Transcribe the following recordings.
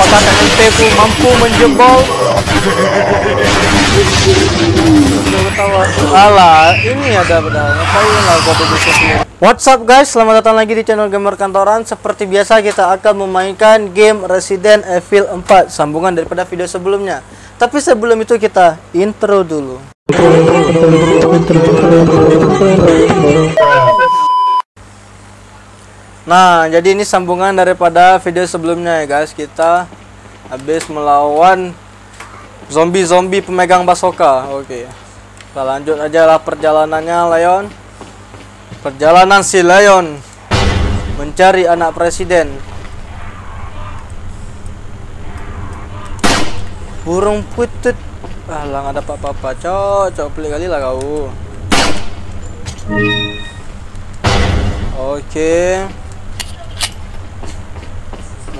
Apakah TNT ku mampu menjebol? Alah, ini ada lah gua sendiri. What's up guys, selamat datang lagi di channel Gamer Kantoran Seperti biasa kita akan memainkan game Resident Evil 4 Sambungan daripada video sebelumnya Tapi sebelum itu kita intro dulu Nah, jadi ini sambungan daripada video sebelumnya ya guys. Kita habis melawan zombie-zombie pemegang basoka. Oke. Kita lanjut aja lah perjalanannya, Leon. Perjalanan si Leon mencari anak presiden. Burung putut. Ah, lah ada apa-apa, cok. Cok pelik kali lah kau. Oke.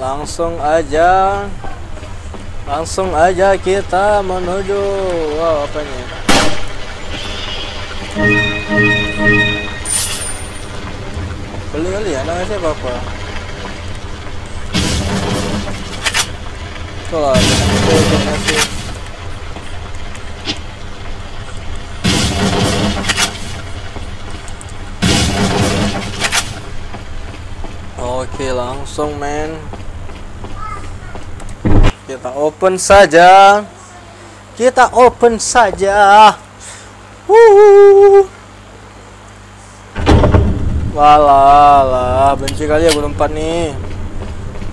Langsung aja. Langsung aja kita menuju wow apa ini? Beli kali ya, namanya siapa apa? Lah, kasih. Oke, langsung men. Kita open saja. Kita open saja. Wuh. Benci kali ya gue tempat nih.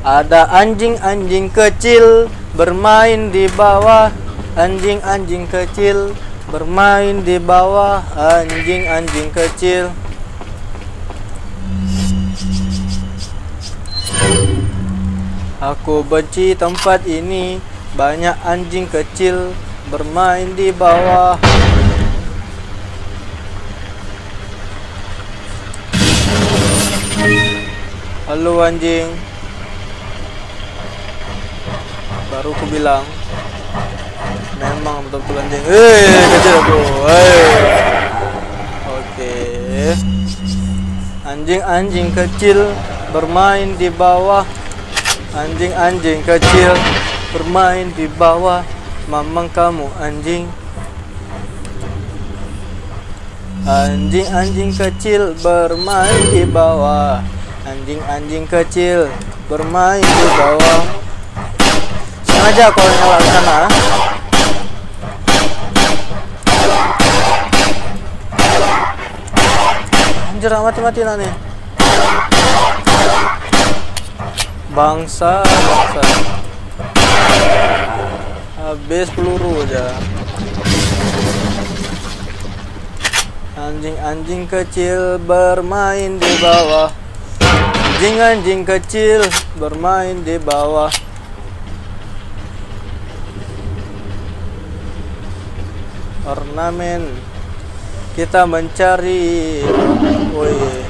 Ada anjing-anjing kecil bermain di bawah. Anjing-anjing kecil bermain di bawah. Anjing-anjing kecil. Aku benci tempat ini. Banyak anjing kecil bermain di bawah. Halo anjing. Baru ku bilang. Memang betul-betul anjing. Eh, kecil aku. Hei. Oke. Anjing-anjing kecil bermain di bawah Anjing-anjing kecil bermain di bawah Mamang kamu anjing. Anjing-anjing kecil bermain di bawah. Anjing-anjing kecil bermain di bawah. Sengaja kalau nyala sana Anjir mati-mati lah nih Bangsa, bangsa. Habis peluru aja. Anjing-anjing kecil bermain di bawah. Anjing-anjing kecil bermain di bawah. Ornamen. Kita mencari. Woi.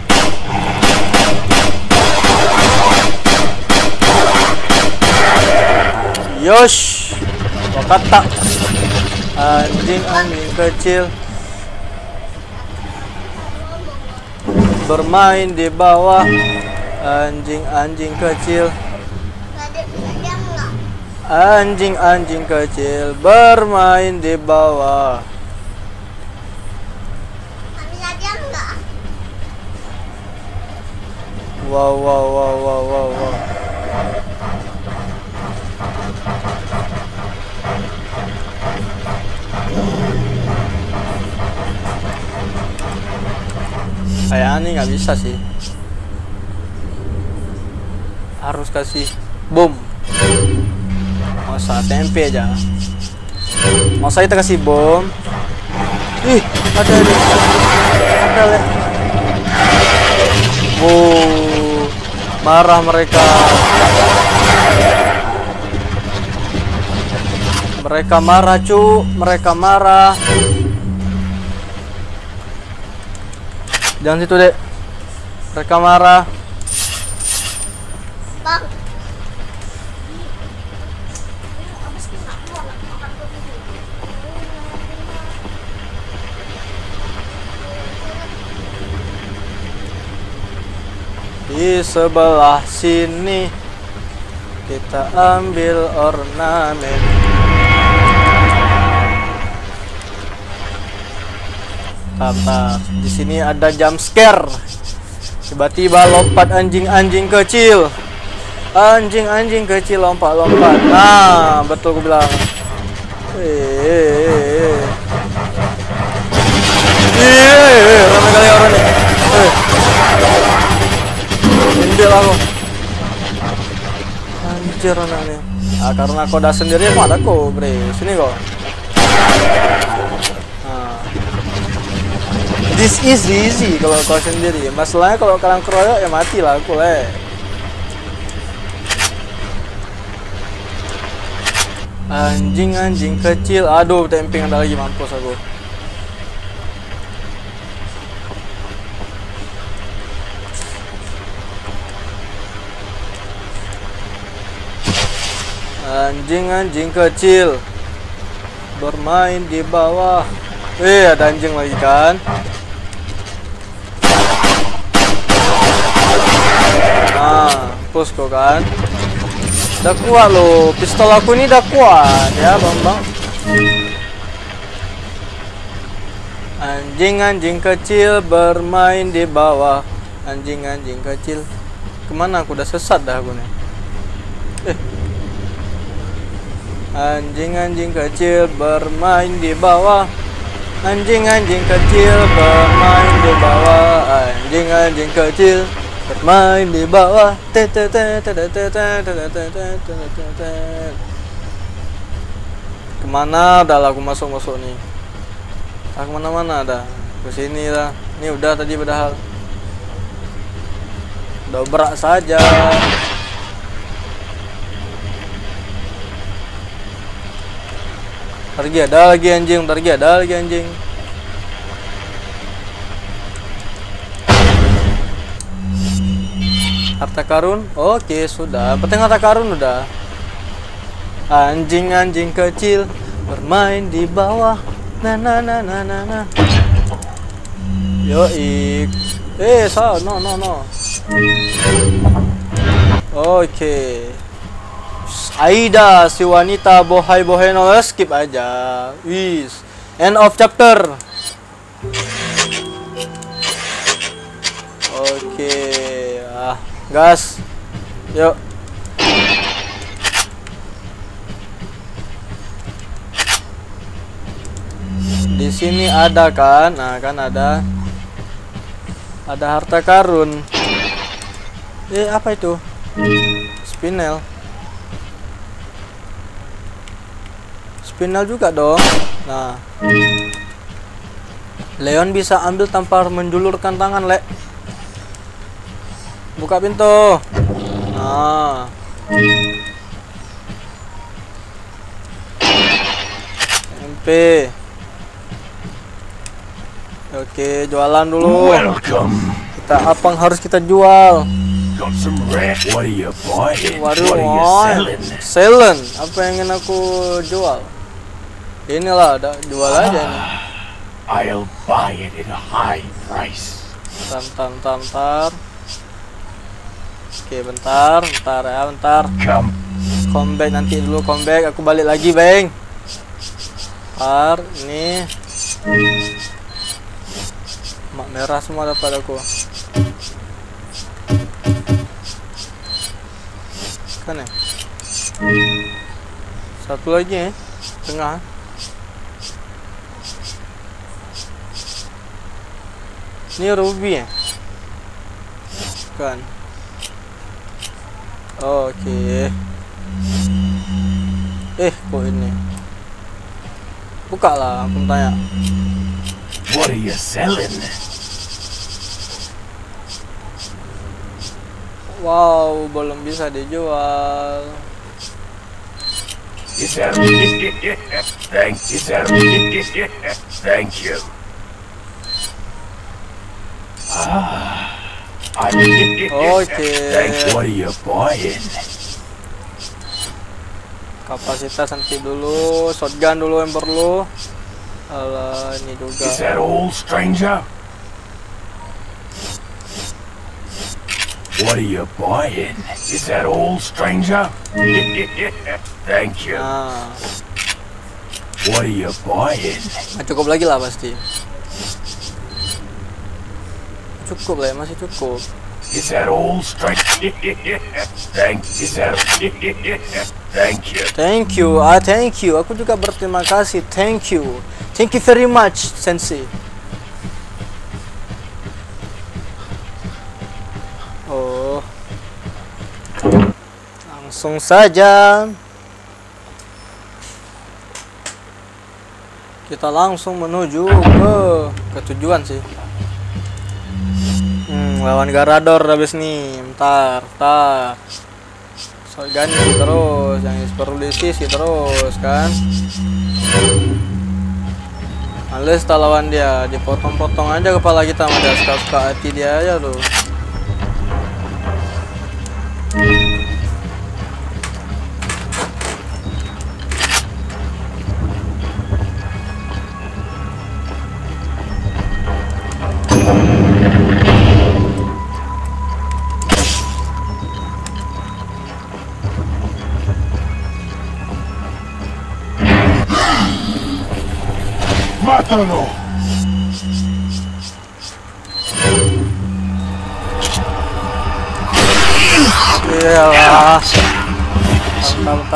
Yosh, kata? Anjing-anjing kecil. Bermain di bawah. Anjing-anjing kecil. Anjing-anjing kecil. Bermain di bawah. Wow wow wow wow wow wow Kayak ini nggak bisa sih. Harus kasih bom. Masa tempe aja. Masa kita kasih bom. Ih, ada ada. Ada le. Wow, marah mereka. Mereka marah, cu. Mereka marah. Jangan situ, Dek. Mereka marah. Bang. Di sebelah sini kita ambil ornamen Tata, di sini ada jump scare. Tiba-tiba lompat anjing-anjing kecil. Anjing-anjing kecil lompat-lompat. Nah, betul gue bilang. Eh, eh, ramai kali orang nih. Eh. Ambil aku. Anjir anaknya. Ah, karena kau dah sendiri, aku ada kau, bre. Sini kau. This is easy kalau kau sendiri. Masalahnya kalau kalian keroyok ya mati lah aku leh. Anjing-anjing kecil. Aduh, temping ada lagi mampus aku. Anjing-anjing kecil bermain di bawah. Eh, ada anjing lagi kan? Kok kan? Udah kuat loh, pistol aku ini udah kuat ya, bang bang. Anjing-anjing kecil bermain di bawah. Anjing-anjing kecil. Ke mana aku udah sesat dah aku nih. Eh. Anjing-anjing kecil bermain di bawah. Anjing-anjing kecil bermain di bawah. Anjing-anjing kecil bermain di bawah. Ke mana dah aku masuk masuk nih? Ah ke mana-mana dah. Ke sini dah. Ini udah tadi padahal. Dobrak saja. Pergi ada lagi anjing, pergi ada lagi anjing. Harta karun? Oke, sudah. Penting harta karun udah. Anjing-anjing kecil bermain di bawah. Na na na na na na. Yo ik. Eh, sa, no no no. Oke. Aida si wanita bohai bohai no skip aja. Wis. End of chapter. Gas. Yuk. Di sini ada kan? Nah, kan ada. Ada harta karun. Eh, apa itu? Spinel. Spinel juga dong. Nah. Leon bisa ambil tanpa menjulurkan tangan, Le. Buka pintu. Nah. MP. Oke, jualan dulu. Welcome. Kita apa yang harus kita jual? Got some rat. What are you buying? Waduh, what are you selling? Selen. Apa yang ingin aku jual? Inilah, ada jual aja ini. I'll buy it at a high price. Tam tam tam tar. Oke, bentar, bentar ya, bentar. Come. Comeback nanti dulu comeback. Aku balik lagi, Bang. Bentar, ini. Mak merah semua dapat aku. Kan ya? Satu lagi ya, tengah. Ini ruby ya? Bukan. Oke. Eh, kok ini? Buka lah, aku tanya. What are you selling? Wow, belum bisa dijual. Thank is that Thank you. Ah. I Okay. Thank what are you buying? Kapasitas nanti dulu, shotgun dulu yang perlu. Alah, ini juga. Is that all, stranger? What are you buying? Is that all, stranger? Thank you. Nah, What are you buying? nah, cukup lagi lah pasti. Cukup lah, ya, masih cukup. Is that all, stranger? Thank. That? Thank you. Thank you, ah thank you. Aku juga berterima kasih. Thank you, thank you very much, Sensei. Oh, langsung saja. Kita langsung menuju ke ketujuan sih. Lawan Garador habis nih. Bentar. So, ganti terus, yang perlu diisi terus kan. Males lawan dia, dipotong-potong aja kepala kita sama suka-suka hati dia aja tuh.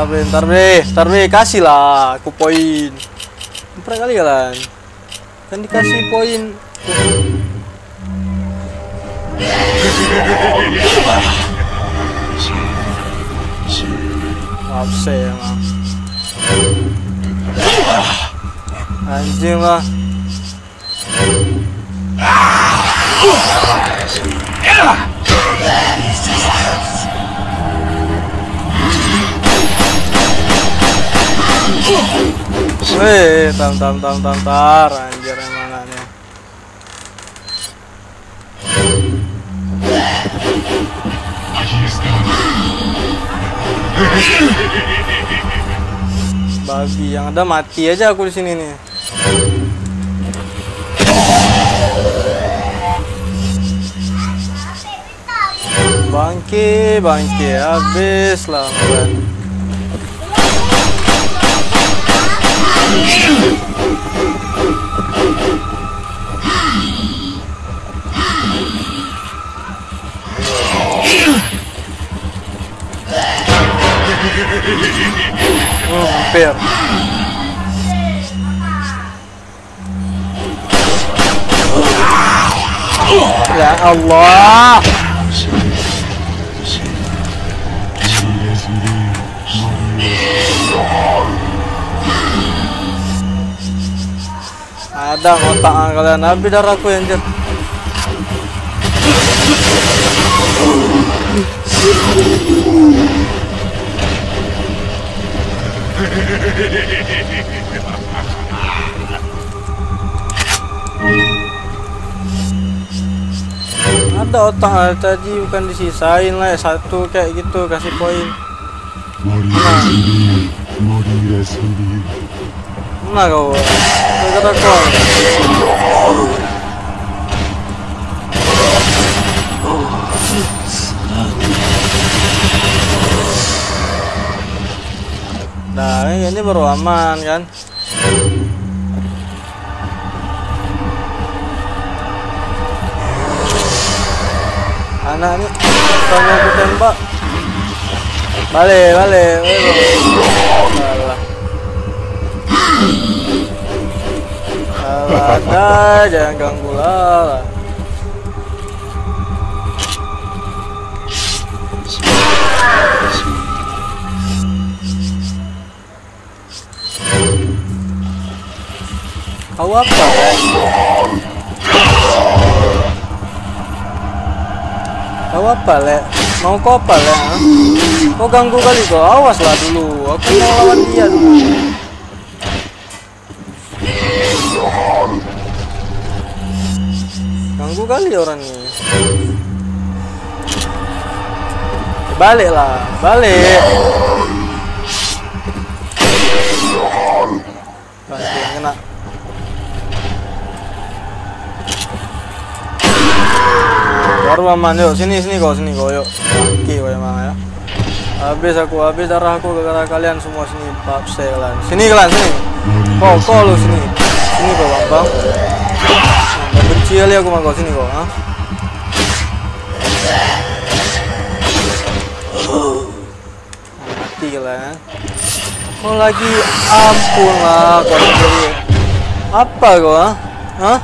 Bentar, bentar, be, bentar, be, kasih lah, aku poin. Berapa kali kalian? Kan dikasih poin. Saya emang. Anjing lah. Weh, tam tam tam tam tar, anjir emang aneh. Babi yang ada mati aja aku di sini nih. Bangke, bangke, habis lah. Oh, hampir. Ya Allah. Ada otak kalian habis darahku anjir. Ada otak tadi bukan disisain lah satu kayak gitu kasih poin. Mana kau? Kata kau. Nah, ini baru aman kan? Anak ini kamu aku tembak. Balik, balik. Salah. Dah, jangan ganggu lah. Kau apa? Kau apa, Lek? Mau kau apa, ha? Kau ganggu kali kau. Awas lah dulu. Aku mau lawan dia dulu. Ganggu kali orang ini. Balik lah, balik. Pasti yang kena. baru aman yuk. Sini sini kau sini kau yuk. Oke kau emang ya? Habis aku habis darah aku gara-gara kalian semua sini. Pak kalian sini kalian sini. Kau kau lu sini. Sini kau bang bang Nggak benci kali aku sama kau sini kau ha mati kalian kau lagi ampun lah kau sendiri apa ha Hah?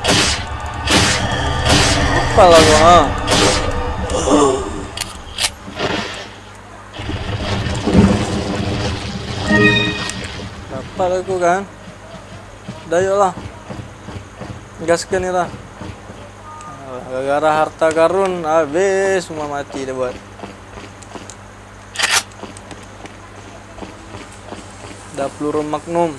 Apa lah kau ha? Dapat aku kan? Dah yuk lah Gaskan ni lah Gara-gara harta karun habis semua mati dia buat. Dah peluru magnum.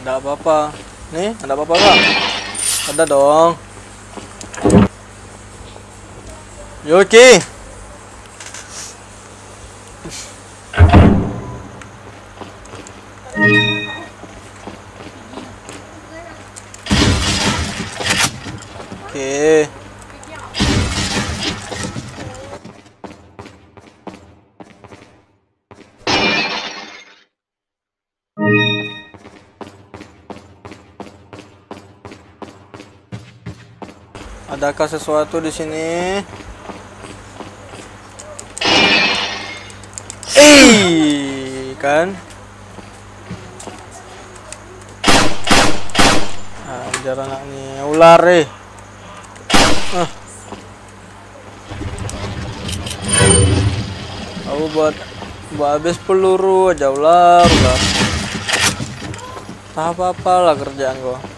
Ada apa-apa? Nih ada apa-apa gak? Ada dong. Yoki Adakah sesuatu di sini? Eh, kan? Anjar anak nih, ular eh. Ah. Aku buat buat habis peluru aja ular, ular. Tak apa-apa lah kerjaan gua.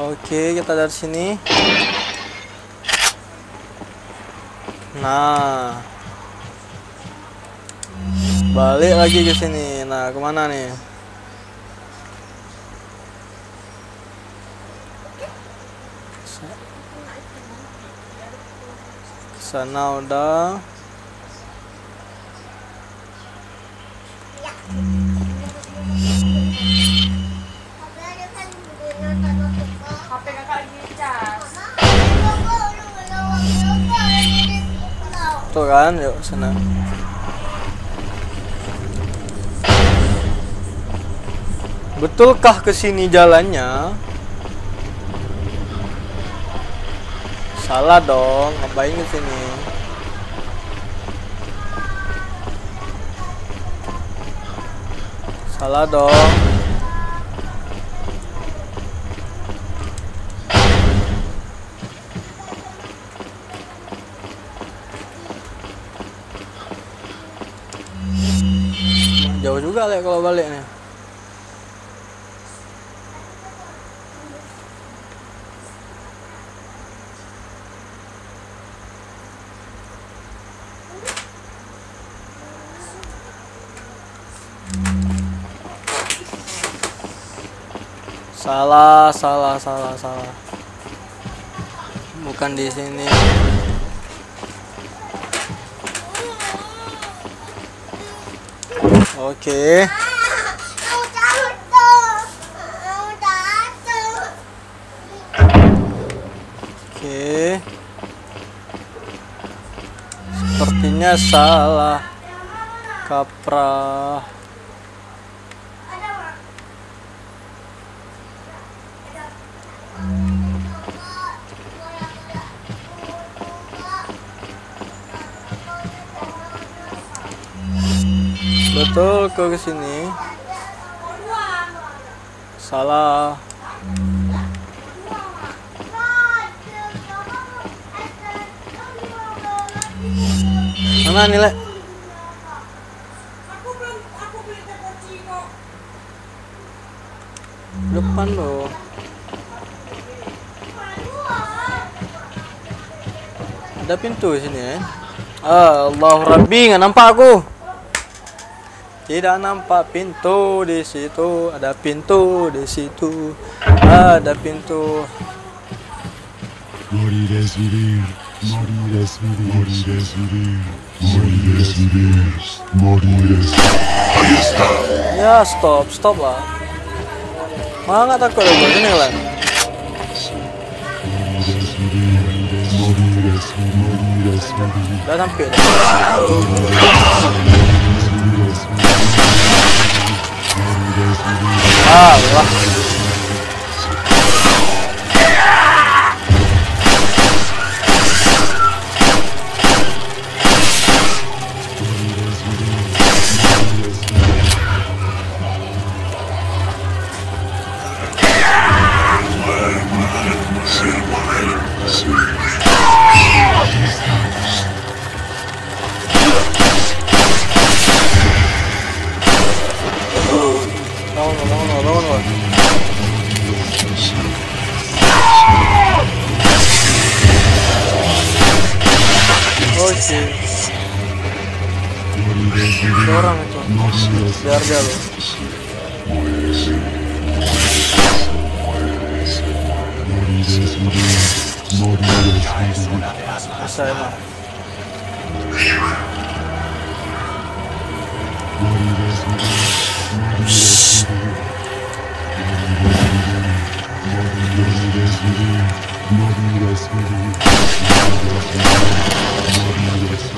Oke, kita dari sini. Nah, balik lagi ke sini. Nah, ke mana nih? Sana udah. Kan, yuk sana. Betulkah ke sini jalannya? Salah dong, ngapain ke sini? Salah dong. Jauh juga lah kalau balik nih. Salah, salah, salah, salah. Bukan di sini. Oke. Oke. Sepertinya salah. Kaprah. Betul ke sini. Salah. Mana nilai? Depan loh. Ada pintu sini ya. Allah Rabbi, nggak nampak aku. Tidak nampak pintu di situ. Ada pintu di situ. Ada pintu. Ahí está. Ya stop, stop lah. Malah nggak takut gue sini lah. Morir es vivir. Morir es vivir. Morir es vivir. Udah sampai. Allah. Bangun,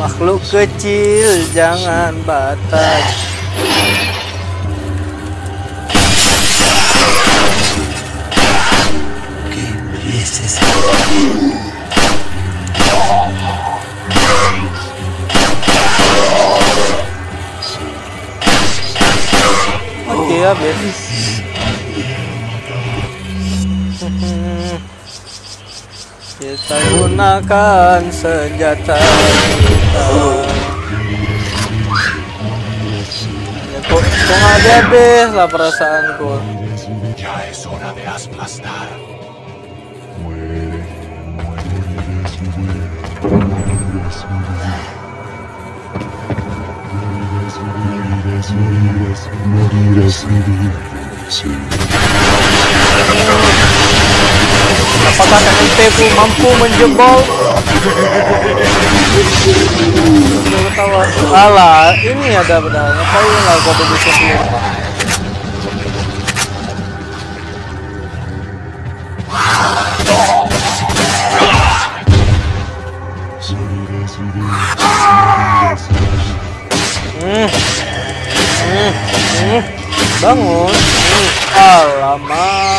Makhluk kecil jangan batas. Oke habis. Kita gunakan senjata kita. Ya, kok, kok nggak ada habis lah perasaanku. Ya es hora de aplastar. Morir es vivir. Sí. Apakah KMP ku mampu menjebol? Alah, ini ada benar. Ngapain lah kau begitu vivir. Morir es vivir. Bangun. Hmm, Alamak.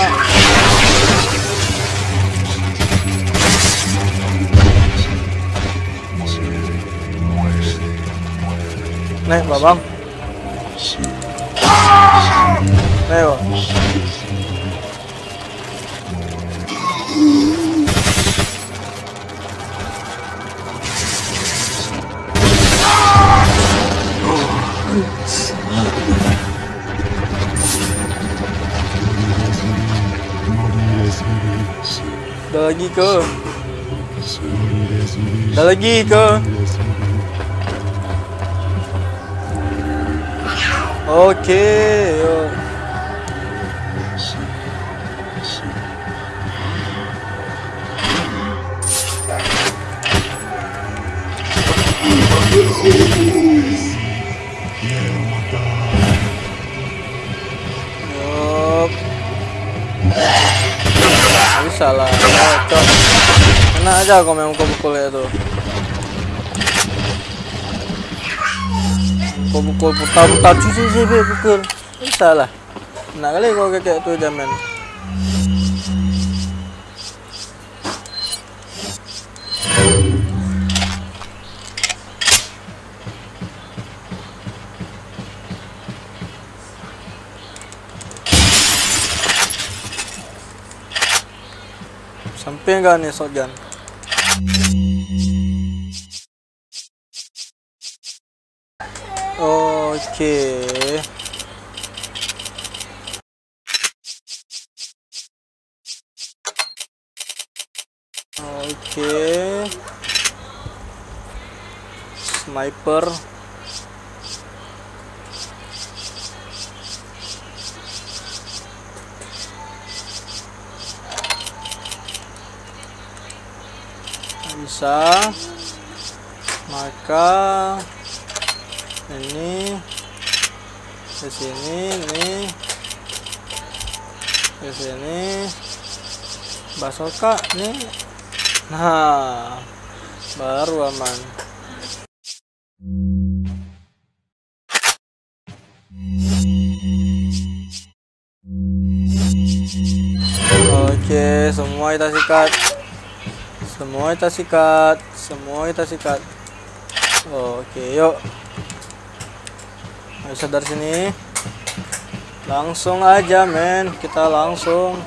Nih, babang. Nih, Bang. Morir es vivir. Ada lagi ke? Morir Oke, yuk. Yup. Nggak Bisa lah, cocok. Enak aja kau memang kau pukulnya tuh. Pukul putar-putar cuci sih be pukul. Bisa lah. Enak kali kau kayak tuh jaman. Sampai enggak nih shotgun? Oke. Oke. Sniper. bisa maka ini ke sini nih. Ke sini. Basoka nih. Nah baru aman. Oke semua kita sikat. Semua kita sikat. Semua kita sikat. Oke yuk bisa dari sini. Langsung aja men. Kita langsung.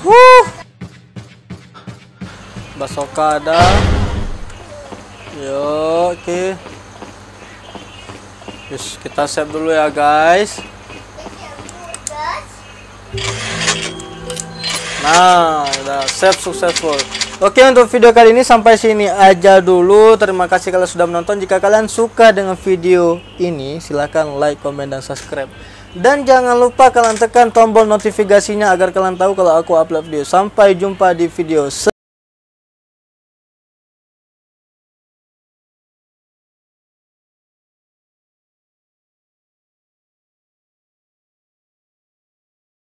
Wuh. basoka ada. Yuk oke. Yes, kita save dulu ya guys. Nah, udah save successful. Oke, untuk video kali ini sampai sini aja dulu. Terima kasih kalian sudah menonton. Jika kalian suka dengan video ini, silahkan like, comment, dan subscribe. Dan jangan lupa kalian tekan tombol notifikasinya agar kalian tahu kalau aku upload video. Sampai jumpa di video